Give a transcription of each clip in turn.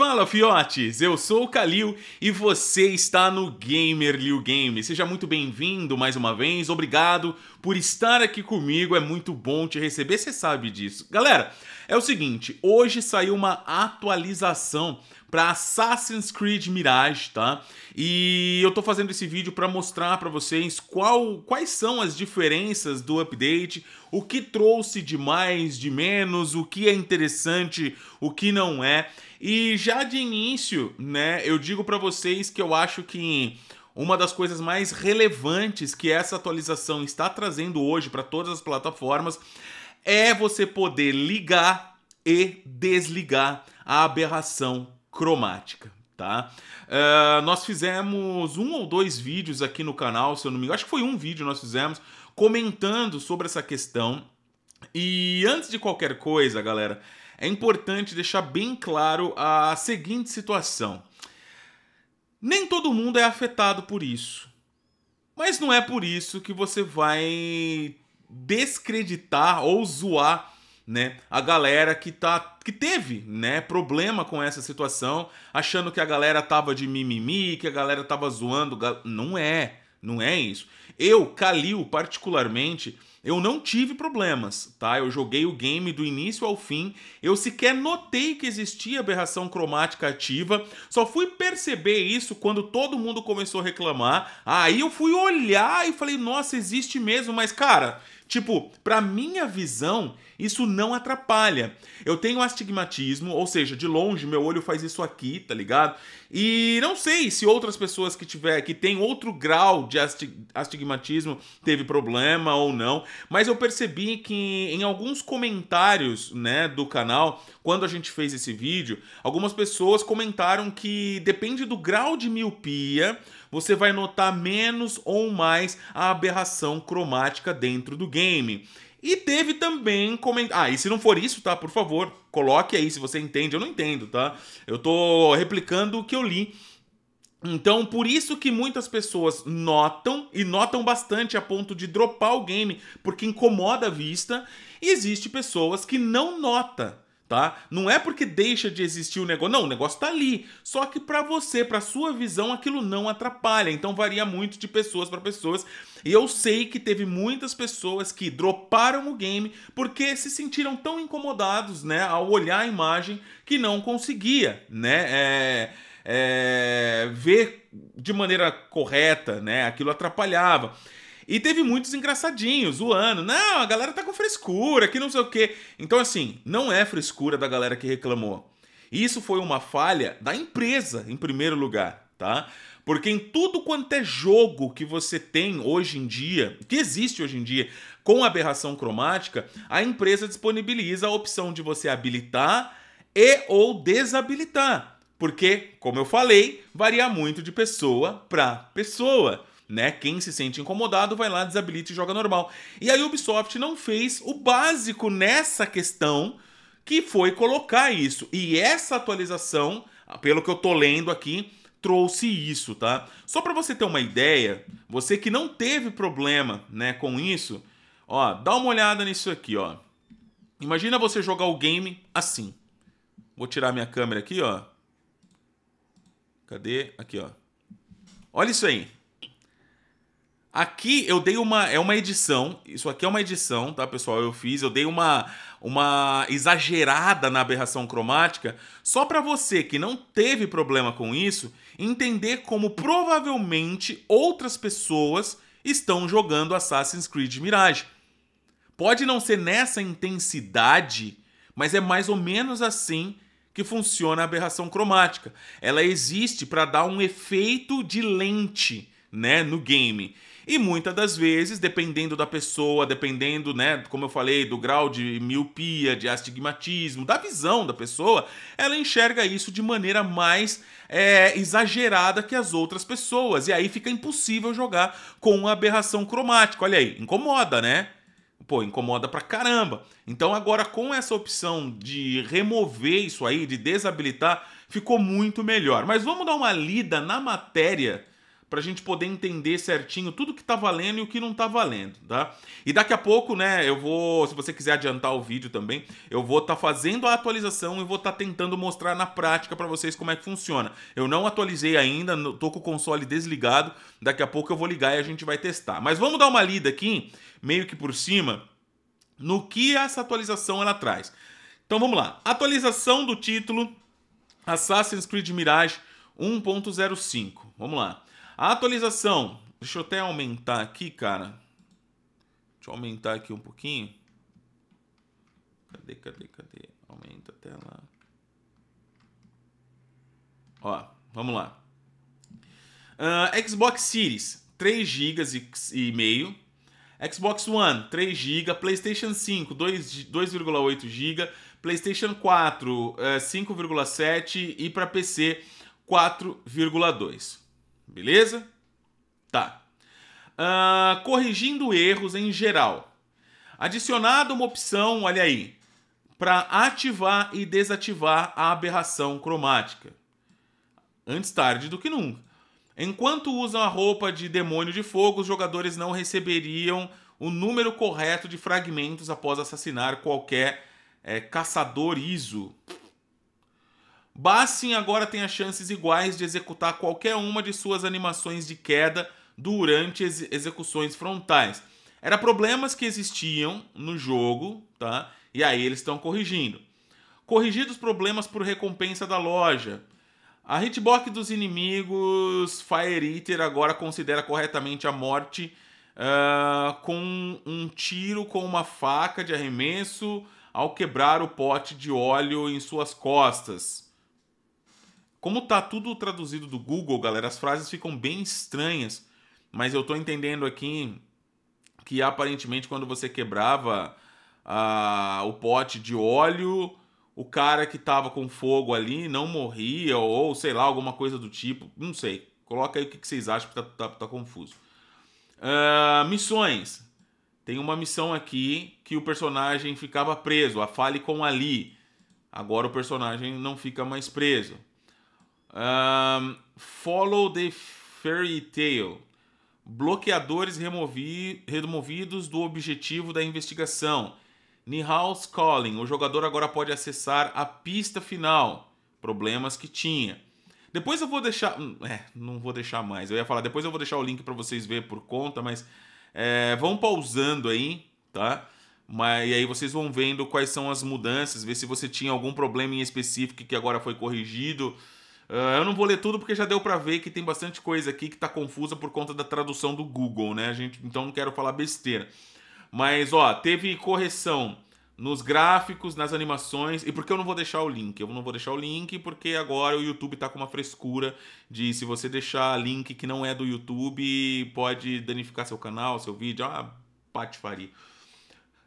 Fala fiotes, eu sou o Kalil e você está no Gamer Liu Game. Seja muito bem-vindo mais uma vez, obrigado por estar aqui comigo, é muito bom te receber, você sabe disso. Galera, é o seguinte, hoje saiu uma atualização para Assassin's Creed Mirage, tá? E eu tô fazendo esse vídeo para mostrar para vocês qual, quais são as diferenças do update, o que trouxe de mais, de menos, o que é interessante, o que não é. E já de início, né, eu digo para vocês que eu acho que uma das coisas mais relevantes que essa atualização está trazendo hoje para todas as plataformas é você poder ligar e desligar a aberração cromática, tá? Uh, nós fizemos um ou dois vídeos aqui no canal, se eu não me engano, acho que foi um vídeo nós fizemos comentando sobre essa questão. E antes de qualquer coisa, galera, é importante deixar bem claro a seguinte situação. Nem todo mundo é afetado por isso. Mas não é por isso que você vai descreditar ou zoar né, a galera que tá que teve, né, problema com essa situação, achando que a galera tava de mimimi, que a galera tava zoando, não é, não é isso. Eu, Kalil, particularmente, eu não tive problemas, tá? Eu joguei o game do início ao fim, eu sequer notei que existia aberração cromática ativa, só fui perceber isso quando todo mundo começou a reclamar. Aí eu fui olhar e falei, nossa, existe mesmo, mas cara, Tipo, para minha visão, isso não atrapalha. Eu tenho astigmatismo, ou seja, de longe meu olho faz isso aqui, tá ligado? E não sei se outras pessoas que tiver que tem outro grau de astigmatismo teve problema ou não, mas eu percebi que em alguns comentários, né, do canal, quando a gente fez esse vídeo, algumas pessoas comentaram que depende do grau de miopia, você vai notar menos ou mais a aberração cromática dentro do game. E teve também comentário. Ah, e se não for isso, tá? Por favor, coloque aí se você entende. Eu não entendo, tá? Eu tô replicando o que eu li. Então, por isso que muitas pessoas notam e notam bastante a ponto de dropar o game, porque incomoda a vista, e existe pessoas que não nota tá? Não é porque deixa de existir o negócio, não, o negócio tá ali. Só que para você, para sua visão, aquilo não atrapalha. Então varia muito de pessoas para pessoas. E eu sei que teve muitas pessoas que droparam o game porque se sentiram tão incomodados, né, ao olhar a imagem que não conseguia, né, é, é, ver de maneira correta, né, aquilo atrapalhava. E teve muitos engraçadinhos zoando. Não, a galera tá com frescura, que não sei o quê. Então, assim, não é frescura da galera que reclamou. Isso foi uma falha da empresa, em primeiro lugar, tá? Porque em tudo quanto é jogo que você tem hoje em dia, que existe hoje em dia, com aberração cromática, a empresa disponibiliza a opção de você habilitar e ou desabilitar. Porque, como eu falei, varia muito de pessoa para pessoa né? Quem se sente incomodado vai lá, desabilita e joga normal. E a Ubisoft não fez o básico nessa questão, que foi colocar isso. E essa atualização, pelo que eu tô lendo aqui, trouxe isso, tá? Só para você ter uma ideia, você que não teve problema, né, com isso, ó, dá uma olhada nisso aqui, ó. Imagina você jogar o game assim. Vou tirar minha câmera aqui, ó. Cadê? Aqui, ó. Olha isso aí. Aqui eu dei uma. É uma edição. Isso aqui é uma edição, tá, pessoal? Eu fiz, eu dei uma, uma exagerada na aberração cromática, só para você que não teve problema com isso, entender como provavelmente outras pessoas estão jogando Assassin's Creed Mirage. Pode não ser nessa intensidade, mas é mais ou menos assim que funciona a aberração cromática. Ela existe para dar um efeito de lente, né, no game. E muitas das vezes, dependendo da pessoa, dependendo, né, como eu falei, do grau de miopia, de astigmatismo, da visão da pessoa, ela enxerga isso de maneira mais é, exagerada que as outras pessoas. E aí fica impossível jogar com aberração cromática. Olha aí, incomoda, né? Pô, incomoda pra caramba. Então agora com essa opção de remover isso aí, de desabilitar, ficou muito melhor. Mas vamos dar uma lida na matéria para a gente poder entender certinho tudo que está valendo e o que não está valendo, tá? E daqui a pouco, né, eu vou, se você quiser adiantar o vídeo também, eu vou estar tá fazendo a atualização e vou estar tá tentando mostrar na prática para vocês como é que funciona. Eu não atualizei ainda, tô com o console desligado, daqui a pouco eu vou ligar e a gente vai testar. Mas vamos dar uma lida aqui, meio que por cima, no que essa atualização ela traz. Então vamos lá. Atualização do título Assassin's Creed Mirage 1.05. Vamos lá. A atualização, deixa eu até aumentar aqui, cara. Deixa eu aumentar aqui um pouquinho. Cadê, cadê, cadê? Aumenta até lá. Ó, vamos lá. Uh, Xbox Series, 3 GB e meio. Xbox One, 3 GB. PlayStation 5, 2,8 GB. PlayStation 4, 5,7 e para PC 4,2. Beleza? Tá. Uh, corrigindo erros em geral. Adicionado uma opção, olha aí, para ativar e desativar a aberração cromática. Antes tarde do que nunca. Enquanto usam a roupa de demônio de fogo, os jogadores não receberiam o número correto de fragmentos após assassinar qualquer é, caçador ISO. Bassin agora tem as chances iguais de executar qualquer uma de suas animações de queda durante ex execuções frontais. Era problemas que existiam no jogo, tá? E aí eles estão corrigindo. Corrigidos problemas por recompensa da loja. A hitbox dos inimigos Fire Eater agora considera corretamente a morte uh, com um tiro com uma faca de arremesso ao quebrar o pote de óleo em suas costas. Como tá tudo traduzido do Google, galera, as frases ficam bem estranhas, mas eu tô entendendo aqui que aparentemente quando você quebrava ah, o pote de óleo, o cara que tava com fogo ali não morria, ou sei lá, alguma coisa do tipo, não sei. Coloca aí o que vocês acham, porque tá, tá, tá confuso. Uh, missões. Tem uma missão aqui que o personagem ficava preso, a fale com Ali. Agora o personagem não fica mais preso. Um, follow the Fairy Tale. Bloqueadores removi removidos do objetivo da investigação. Nihal's Calling. O jogador agora pode acessar a pista final. Problemas que tinha. Depois eu vou deixar. Hum, é, não vou deixar mais. Eu ia falar, depois eu vou deixar o link para vocês verem por conta, mas é, vão pausando aí, tá? Mas e aí vocês vão vendo quais são as mudanças, ver se você tinha algum problema em específico que agora foi corrigido. Uh, eu não vou ler tudo porque já deu para ver que tem bastante coisa aqui que tá confusa por conta da tradução do Google, né? A gente, então não quero falar besteira. Mas ó, teve correção nos gráficos, nas animações. E por que eu não vou deixar o link? Eu não vou deixar o link porque agora o YouTube tá com uma frescura de se você deixar link que não é do YouTube, pode danificar seu canal, seu vídeo. Ah, patifaria.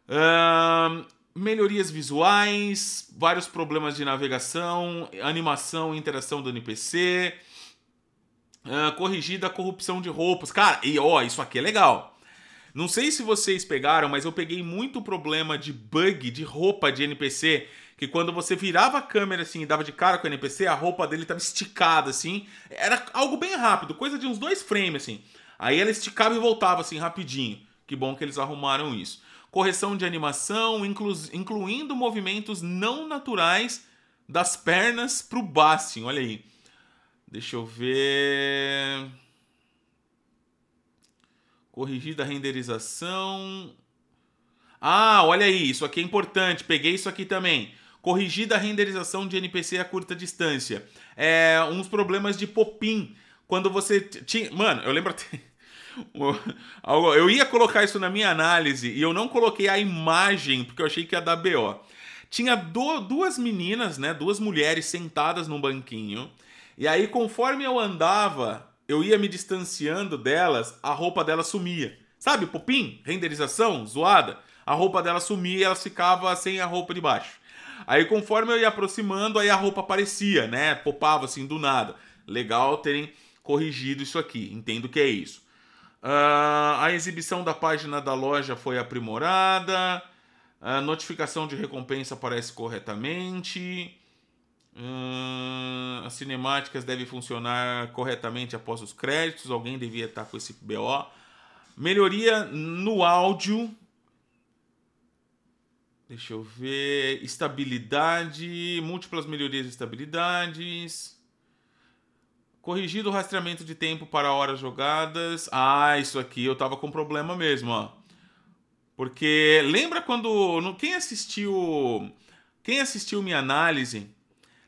Uh, melhorias visuais, vários problemas de navegação, animação e interação do NPC, uh, corrigida a corrupção de roupas. Cara, e ó, isso aqui é legal. Não sei se vocês pegaram, mas eu peguei muito problema de bug de roupa de NPC, que quando você virava a câmera assim e dava de cara com o NPC, a roupa dele tava esticada assim. Era algo bem rápido, coisa de uns dois frames assim. Aí ela esticava e voltava assim rapidinho. Que bom que eles arrumaram isso correção de animação, inclu incluindo movimentos não naturais das pernas para o Bastion. Olha aí. Deixa eu ver. Corrigida a renderização. Ah, olha aí, isso aqui é importante. Peguei isso aqui também. Corrigida a renderização de NPC a curta distância. É, uns problemas de popin. Quando você tinha. Mano, eu lembro até. Eu ia colocar isso na minha análise e eu não coloquei a imagem porque eu achei que ia dar BO. Tinha do, duas meninas, né? Duas mulheres sentadas num banquinho. E aí, conforme eu andava, eu ia me distanciando delas, a roupa delas sumia. Sabe, popim? Renderização, zoada. A roupa dela sumia e elas ficavam sem a roupa de baixo. Aí, conforme eu ia aproximando, aí a roupa aparecia, né? Popava assim do nada. Legal terem corrigido isso aqui. Entendo que é isso. Uh, a exibição da página da loja foi aprimorada. A notificação de recompensa aparece corretamente. Hum, as cinemáticas devem funcionar corretamente após os créditos. Alguém devia estar com esse BO. Melhoria no áudio. Deixa eu ver. Estabilidade. Múltiplas melhorias de estabilidades. Corrigido o rastreamento de tempo para horas jogadas. Ah, isso aqui eu tava com problema mesmo, ó. Porque lembra quando. Quem assistiu. Quem assistiu minha análise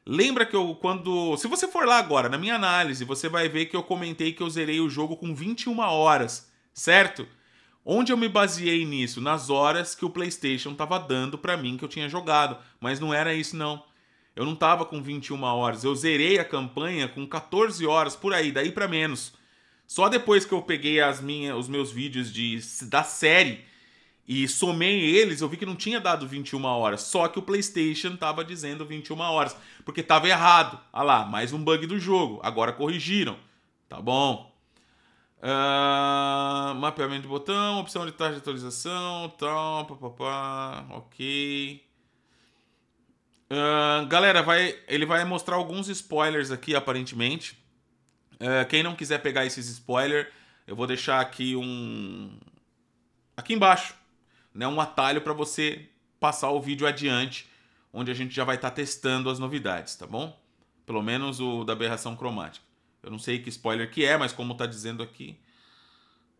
Lembra que eu, quando. Se você for lá agora, na minha análise, você vai ver que eu comentei que eu zerei o jogo com 21 horas, certo? Onde eu me baseei nisso? Nas horas que o PlayStation estava dando para mim que eu tinha jogado. Mas não era isso, não. Eu não estava com 21 horas. Eu zerei a campanha com 14 horas por aí, daí para menos. Só depois que eu peguei as minhas, os meus vídeos de, da série e somei eles, eu vi que não tinha dado 21 horas. Só que o PlayStation tava dizendo 21 horas. Porque tava errado. Ah lá, mais um bug do jogo. Agora corrigiram. Tá bom. Uh, mapeamento de botão, opção de taxa de atualização, tal, papapá, ok. Uh, galera, vai, ele vai mostrar alguns spoilers aqui, aparentemente. Uh, quem não quiser pegar esses spoilers, eu vou deixar aqui um. Aqui embaixo né, um atalho para você passar o vídeo adiante, onde a gente já vai estar tá testando as novidades, tá bom? Pelo menos o da aberração cromática. Eu não sei que spoiler que é, mas como está dizendo aqui.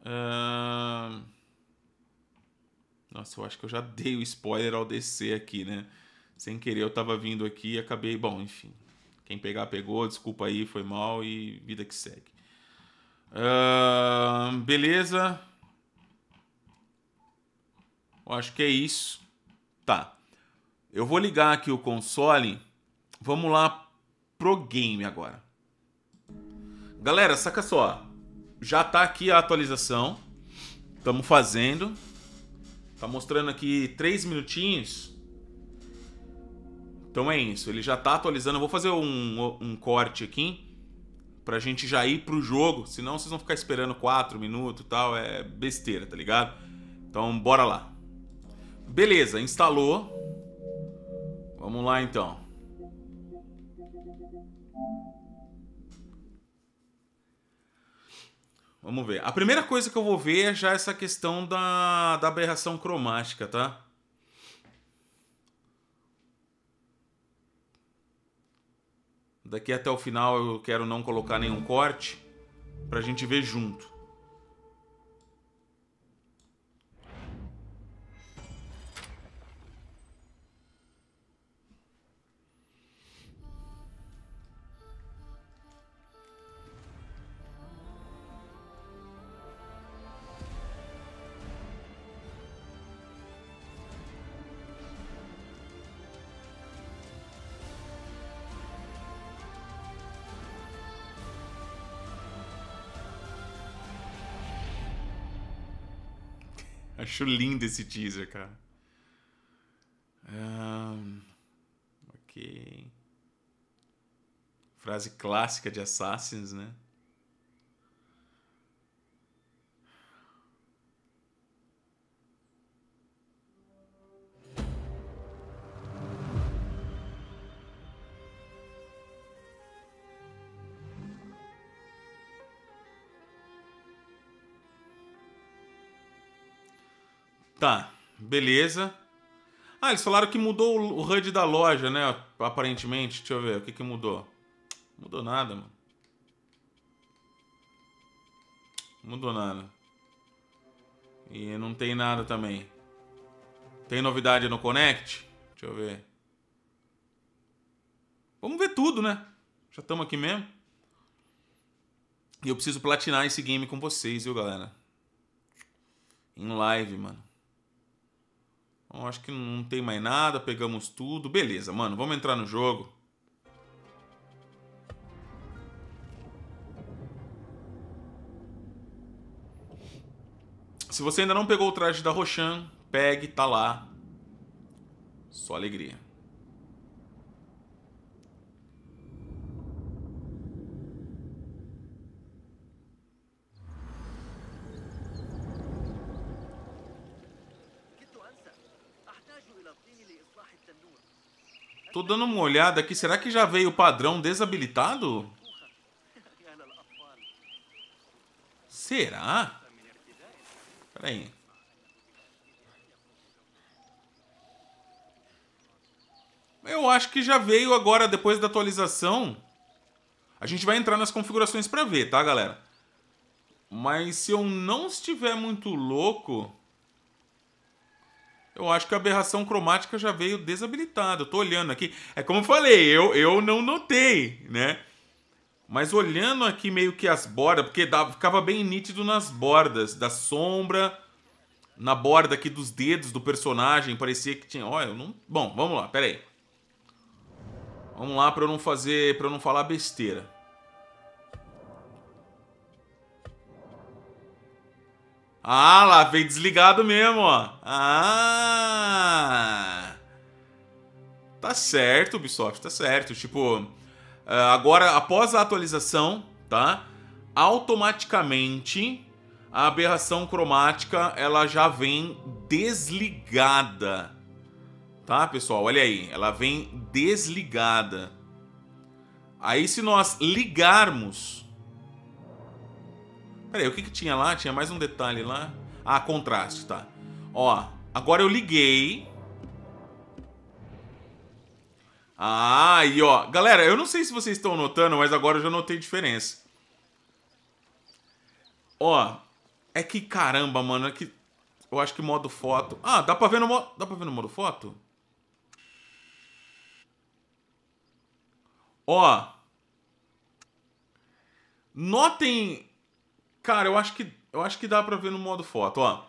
Uh... Nossa, eu acho que eu já dei o spoiler ao descer aqui, né? Sem querer eu tava vindo aqui e acabei. Bom, enfim. Quem pegar, pegou. Desculpa aí, foi mal e vida que segue. Uh... Beleza. Eu acho que é isso. Tá. Eu vou ligar aqui o console. Vamos lá pro game agora. Galera, saca só. Já tá aqui a atualização. Estamos fazendo. Tá mostrando aqui três minutinhos. Então é isso. Ele já tá atualizando. Eu vou fazer um, um corte aqui. Pra gente já ir pro jogo. Senão vocês vão ficar esperando quatro minutos e tal. É besteira, tá ligado? Então bora lá. Beleza, instalou. Vamos lá então. Vamos ver. A primeira coisa que eu vou ver é já essa questão da, da aberração cromática, tá? Daqui até o final eu quero não colocar nenhum corte pra gente ver junto. Acho lindo esse teaser, cara. Um, ok. Frase clássica de Assassins, né? Tá, beleza. Ah, eles falaram que mudou o HUD da loja, né? Aparentemente. Deixa eu ver, o que que mudou? Mudou nada, mano. Mudou nada. E não tem nada também. Tem novidade no Connect? Deixa eu ver. Vamos ver tudo, né? Já estamos aqui mesmo. E eu preciso platinar esse game com vocês, viu, galera? Em live, mano. Então, acho que não tem mais nada, pegamos tudo. Beleza, mano, vamos entrar no jogo. Se você ainda não pegou o traje da Roshan, pegue, tá lá. Só alegria. Tô dando uma olhada aqui. Será que já veio o padrão desabilitado? Será? Pera aí. Eu acho que já veio agora, depois da atualização. A gente vai entrar nas configurações para ver, tá, galera? Mas se eu não estiver muito louco... Eu acho que a aberração cromática já veio desabilitada. Eu tô olhando aqui. É como eu falei, eu, eu não notei, né? Mas olhando aqui meio que as bordas, porque dava, ficava bem nítido nas bordas da sombra, na borda aqui dos dedos do personagem, parecia que tinha, olha, não, bom, vamos lá, pera aí. Vamos lá para eu não fazer, para eu não falar besteira. Ah, lá veio desligado mesmo, ó. Ah! Tá certo, Ubisoft, tá certo. Tipo, ah, agora após a atualização, tá? Automaticamente a aberração cromática ela já vem desligada. Tá, pessoal? Olha aí, ela vem desligada. Aí se nós ligarmos... Peraí, o que que tinha lá? Tinha mais um detalhe lá. Ah, contraste, tá. Ó, agora eu liguei. Ah, ó. Galera, eu não sei se vocês estão notando, mas agora eu já notei diferença. Ó, é que caramba, mano, é que eu acho que modo foto. Ah, dá pra ver no modo, dá para ver no modo foto? Ó. Notem, cara, eu acho que eu acho que dá para ver no modo foto, ó.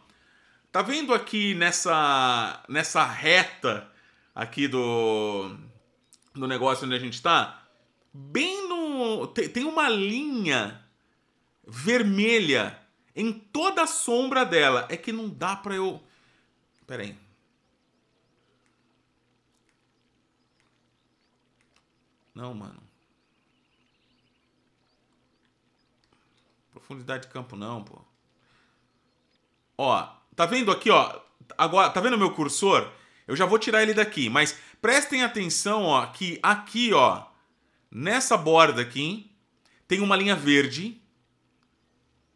Tá vendo aqui nessa nessa reta aqui do do negócio onde a gente tá? Bem no tem, tem uma linha vermelha em toda a sombra dela. É que não dá para eu Pera aí. Não, mano. Profundidade de campo não, pô. Ó, tá vendo aqui, ó? Agora, tá vendo o meu cursor? Eu já vou tirar ele daqui, mas prestem atenção, ó, que aqui, ó, nessa borda aqui, tem uma linha verde.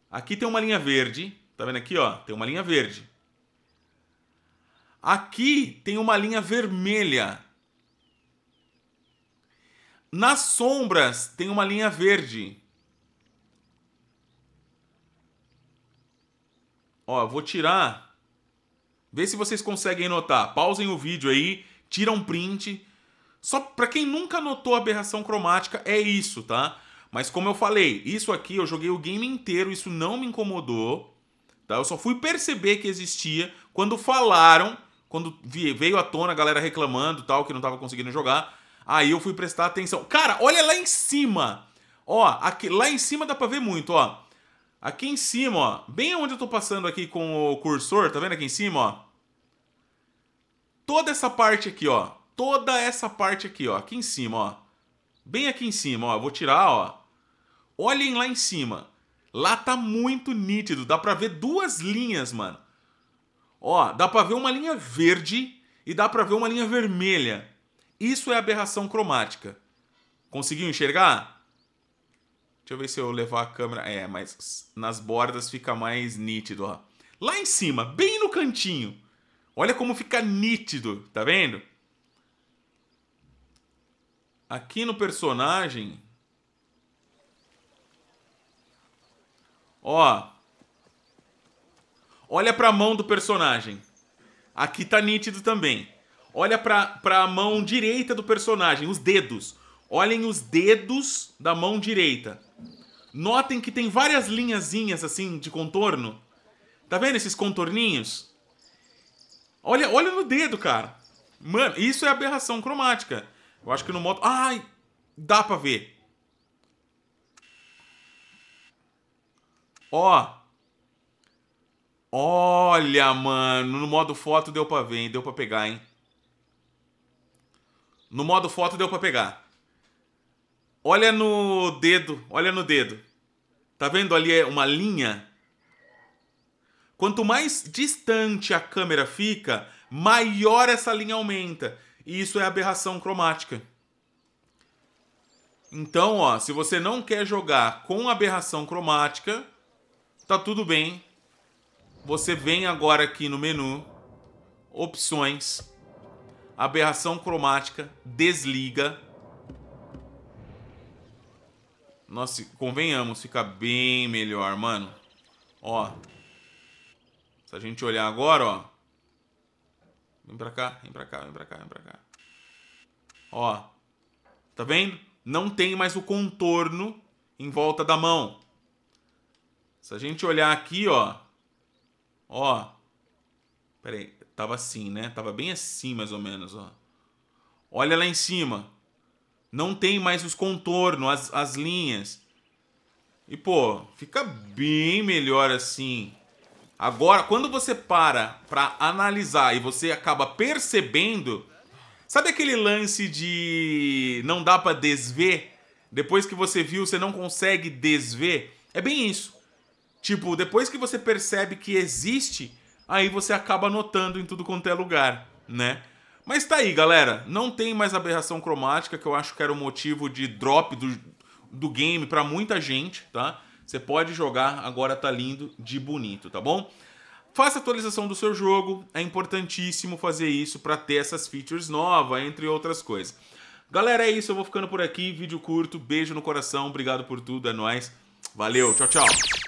Aqui tem uma linha verde. Tá vendo aqui, ó? Tem uma linha verde. Aqui tem uma linha vermelha. Nas sombras tem uma linha verde. Ó, vou tirar. Vê se vocês conseguem notar. Pausem o vídeo aí, tira um print. Só para quem nunca notou aberração cromática, é isso, tá? Mas como eu falei, isso aqui eu joguei o game inteiro, isso não me incomodou. Tá? Eu só fui perceber que existia quando falaram, quando veio à tona a galera reclamando tal, que não tava conseguindo jogar. Aí eu fui prestar atenção. Cara, olha lá em cima. Ó, aqui, lá em cima dá pra ver muito, ó. Aqui em cima, ó. Bem onde eu tô passando aqui com o cursor, tá vendo aqui em cima, ó? Toda essa parte aqui, ó. Toda essa parte aqui, ó. Aqui em cima, ó. Bem aqui em cima, ó. vou tirar, ó. Olhem lá em cima. Lá tá muito nítido. Dá pra ver duas linhas, mano. Ó, dá pra ver uma linha verde e dá pra ver uma linha vermelha. Isso é aberração cromática. Conseguiu enxergar? Deixa eu ver se eu levar a câmera. É, mas nas bordas fica mais nítido, ó. Lá em cima, bem no cantinho. Olha como fica nítido, tá vendo? Aqui no personagem. Ó. Olha pra mão do personagem. Aqui tá nítido também. Olha para a mão direita do personagem, os dedos. Olhem os dedos da mão direita. Notem que tem várias linhazinhas assim de contorno. Tá vendo esses contorninhos? Olha, olha no dedo, cara. Mano, isso é aberração cromática. Eu acho que no modo... Ai, dá pra ver. Ó. Olha, mano, no modo foto deu pra ver, hein? Deu pra pegar, hein? No modo foto deu para pegar. Olha no dedo, olha no dedo. Tá vendo ali uma linha? Quanto mais distante a câmera fica, maior essa linha aumenta. E isso é aberração cromática. Então, ó, se você não quer jogar com aberração cromática, tá tudo bem. Você vem agora aqui no menu, opções, aberração cromática, desliga. Nossa, convenhamos, fica bem melhor, mano. Ó. Se a gente olhar agora, ó. Vem pra cá, vem pra cá, vem pra cá, vem pra cá. Ó. Tá vendo? Não tem mais o contorno em volta da mão. Se a gente olhar aqui, ó. Ó. Pera aí. Tava assim, né? Tava bem assim, mais ou menos, ó. Olha lá em cima. Não tem mais os contornos, as, as linhas. E, pô, fica bem melhor assim. Agora, quando você para para analisar e você acaba percebendo, sabe aquele lance de não dá para desver? Depois que você viu, você não consegue desver? É bem isso. Tipo, depois que você percebe que existe, aí você acaba notando em tudo quanto é lugar, né? Mas tá aí, galera. Não tem mais aberração cromática, que eu acho que era o motivo de drop do, do game para muita gente, tá? Você pode jogar, agora tá lindo de bonito, tá bom? Faça atualização do seu jogo, é importantíssimo fazer isso para ter essas features novas, entre outras coisas. Galera, é isso, eu vou ficando por aqui, vídeo curto, beijo no coração, obrigado por tudo, é nóis. Valeu, tchau, tchau.